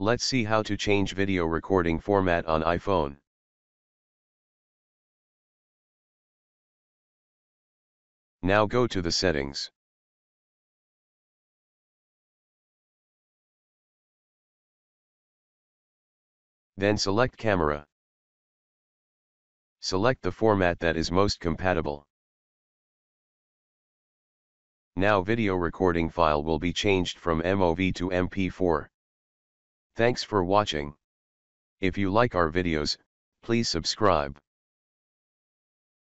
Let's see how to change video recording format on iPhone. Now go to the settings. Then select camera. Select the format that is most compatible. Now video recording file will be changed from MOV to MP4. Thanks for watching. If you like our videos, please subscribe.